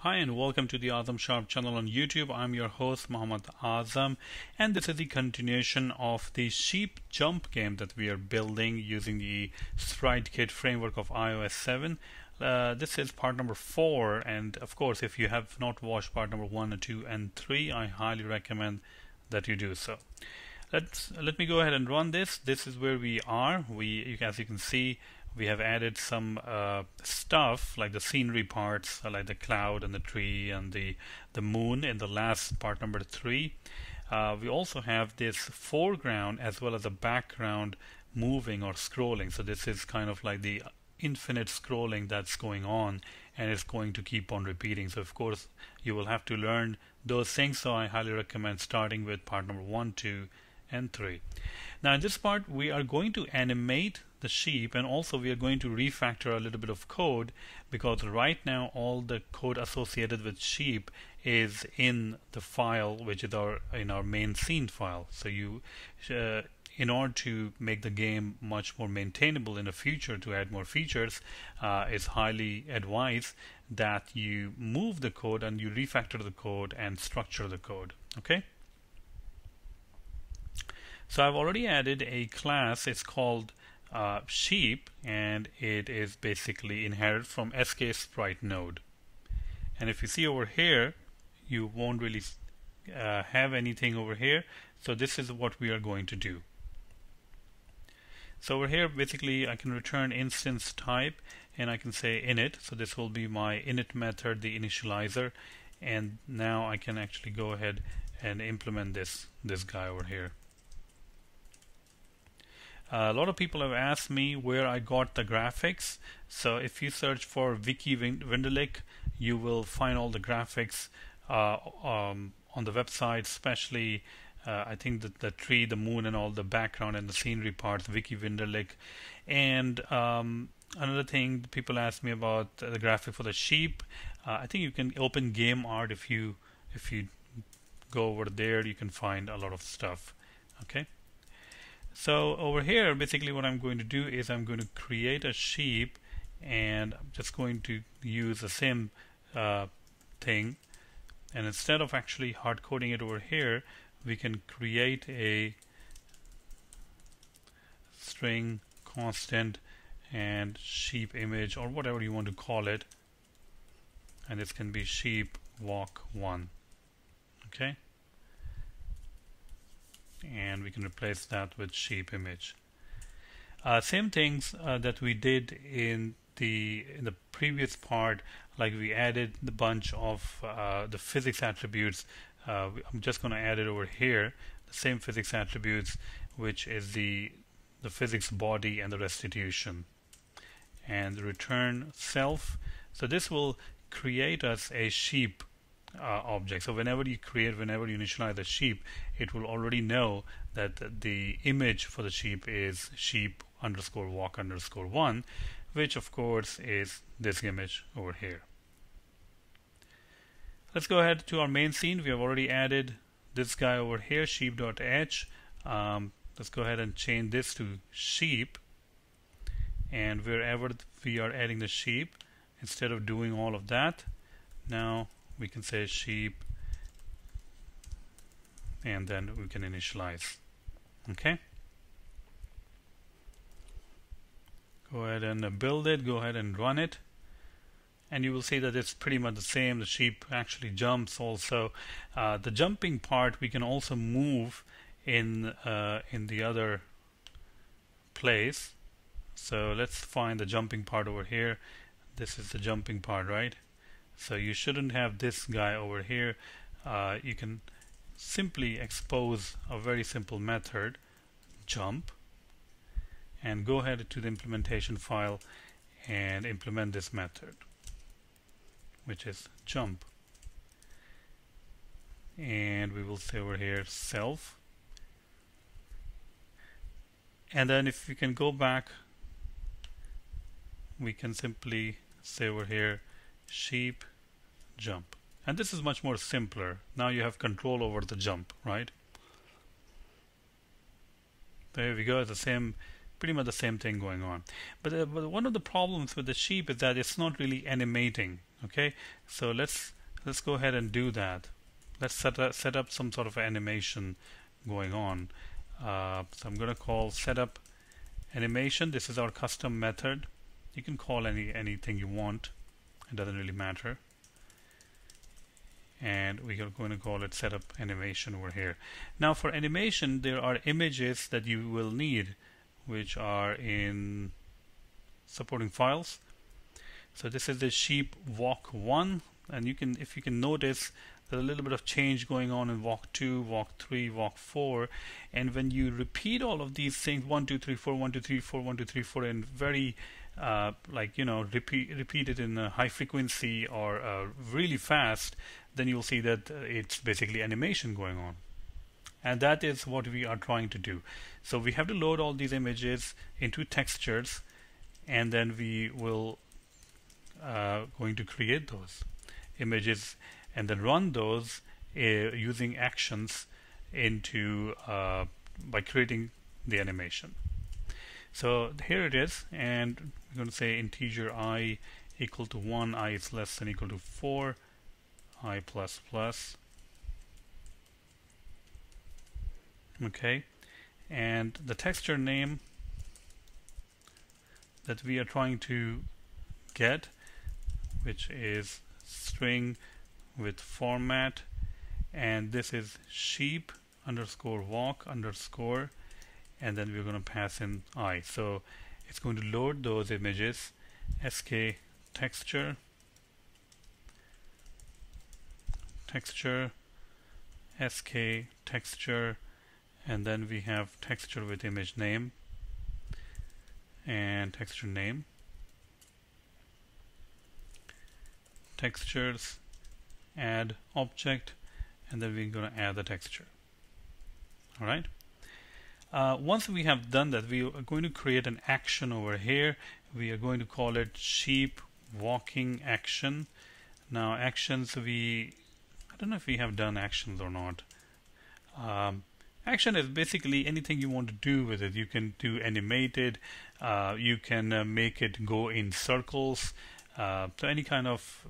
Hi and welcome to the Azam Sharp channel on YouTube. I'm your host Mohammad Azam and this is the continuation of the sheep jump game that we are building using the SpriteKit framework of iOS 7. Uh, this is part number 4 and of course if you have not watched part number 1 and 2 and 3 I highly recommend that you do so. Let's let me go ahead and run this. This is where we are. We as you can see we have added some uh, stuff like the scenery parts uh, like the cloud and the tree and the the moon in the last part number three. Uh, we also have this foreground as well as a background moving or scrolling. So this is kind of like the infinite scrolling that's going on and it's going to keep on repeating. So of course you will have to learn those things. So I highly recommend starting with part number one two and 3. Now in this part we are going to animate the sheep and also we are going to refactor a little bit of code because right now all the code associated with sheep is in the file which is our in our main scene file so you uh, in order to make the game much more maintainable in the future to add more features uh, it's highly advised that you move the code and you refactor the code and structure the code okay so I've already added a class. It's called uh, sheep, and it is basically inherited from SK Sprite node. And if you see over here, you won't really uh, have anything over here. So this is what we are going to do. So over here, basically, I can return instancetype, and I can say init. So this will be my init method, the initializer, and now I can actually go ahead and implement this this guy over here. A lot of people have asked me where I got the graphics. So if you search for Vicki Wenderlich, you will find all the graphics uh, um, on the website, especially uh, I think that the tree, the moon, and all the background and the scenery parts, Vicki Wenderlich. And um, another thing people ask me about the graphic for the sheep. Uh, I think you can open game art if you if you go over there, you can find a lot of stuff. Okay. So over here, basically what I'm going to do is I'm going to create a sheep and I'm just going to use the same uh, thing. And instead of actually hard coding it over here we can create a string constant and sheep image or whatever you want to call it. And this can be sheep walk 1 okay and we can replace that with sheep image. Uh, same things uh, that we did in the in the previous part, like we added the bunch of uh, the physics attributes. Uh, I'm just going to add it over here, the same physics attributes, which is the the physics body and the restitution, and the return self. So this will create us a sheep uh, object. So whenever you create, whenever you initialize a sheep, it will already know that the image for the sheep is sheep underscore walk underscore one, which of course is this image over here. Let's go ahead to our main scene. We have already added this guy over here, sheep.h. Um, let's go ahead and change this to sheep. And wherever we are adding the sheep, instead of doing all of that, now we can say sheep and then we can initialize. Okay? Go ahead and build it go ahead and run it. And you will see that it's pretty much the same. The sheep actually jumps also. Uh, the jumping part we can also move in uh, in the other place. So let's find the jumping part over here. This is the jumping part right so you shouldn't have this guy over here. Uh, you can simply expose a very simple method, jump, and go ahead to the implementation file and implement this method, which is jump. And we will say over here self. And then if we can go back, we can simply say over here sheep jump. And this is much more simpler. Now you have control over the jump right? There we go the same pretty much the same thing going on. But, uh, but one of the problems with the sheep is that it's not really animating okay? So let's let's go ahead and do that. Let's set up, set up some sort of animation going on. Uh, so I'm gonna call setup animation. This is our custom method. You can call any anything you want it doesn't really matter. And we are going to call it setup animation over here. Now for animation there are images that you will need which are in supporting files. So this is the sheep walk 1 and you can if you can notice there's a little bit of change going on in walk 2 walk 3 walk 4 and when you repeat all of these things 1 2 3 4 1 2 3 4 1 2 3 4 and very uh, like you know repeat it in a high frequency or uh, really fast then you'll see that uh, it's basically animation going on. And that is what we are trying to do. So we have to load all these images into textures and then we will uh, going to create those images and then run those uh, using actions into by creating the animation so here it is and we're going to say integer i equal to 1 i is less than equal to 4 i plus plus. Okay and the texture name that we are trying to get which is string with format and this is sheep underscore walk underscore and then we're going to pass in i. So it's going to load those images sk texture texture sk texture and then we have texture with image name and texture name. Textures add object and then we're going to add the texture. Alright uh, once we have done that we are going to create an action over here. We are going to call it sheep walking action. Now actions we I don't know if we have done actions or not. Um, action is basically anything you want to do with it. You can do animated. Uh, you can uh, make it go in circles. Uh, so any kind of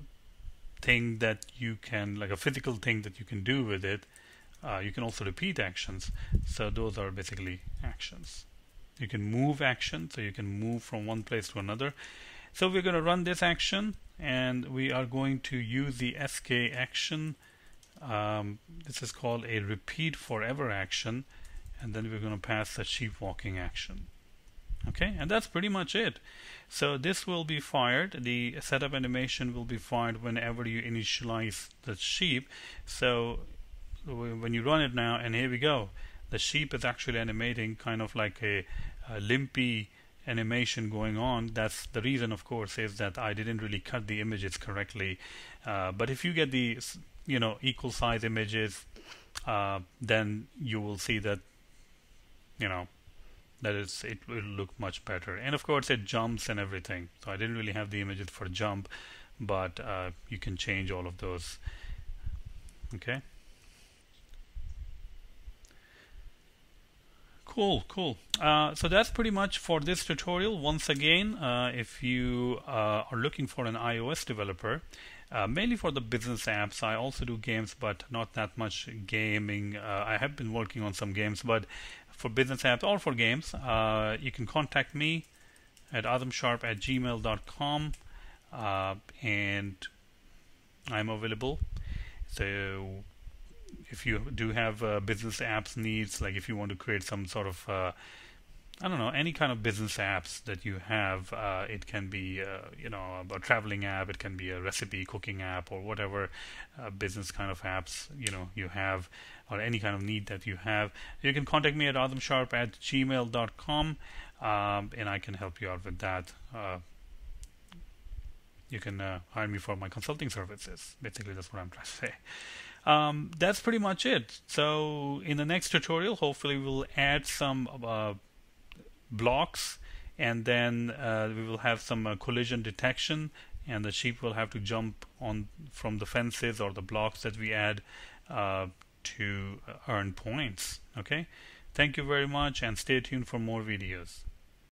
thing that you can like a physical thing that you can do with it uh, you can also repeat actions. So those are basically actions. You can move action so you can move from one place to another. So we're going to run this action and we are going to use the sk action. Um, this is called a repeat forever action and then we're going to pass the sheep walking action. Okay and that's pretty much it. So this will be fired. The setup animation will be fired whenever you initialize the sheep. So when you run it now and here we go. The sheep is actually animating kind of like a, a limpy animation going on. That's the reason of course is that I didn't really cut the images correctly. Uh, but if you get the you know equal size images uh, then you will see that you know that is it will look much better. And of course it jumps and everything. So I didn't really have the images for jump but uh, you can change all of those. Okay cool cool. Uh, so that's pretty much for this tutorial. Once again uh, if you uh, are looking for an iOS developer uh, mainly for the business apps I also do games but not that much gaming. Uh, I have been working on some games but for business apps or for games, uh, you can contact me at azamsharp at gmail.com and I'm available. So if you do have uh, business apps needs, like if you want to create some sort of uh, I don't know any kind of business apps that you have. Uh, it can be uh, you know a traveling app, it can be a recipe cooking app, or whatever uh, business kind of apps you know you have, or any kind of need that you have. You can contact me at azamsharp at gmail.com, um, and I can help you out with that. Uh, you can hire me for my consulting services. Basically, that's what I'm trying to say. Um, that's pretty much it. So in the next tutorial, hopefully we'll add some uh, blocks and then uh, we will have some uh, collision detection and the sheep will have to jump on from the fences or the blocks that we add uh, to earn points. Okay? Thank you very much and stay tuned for more videos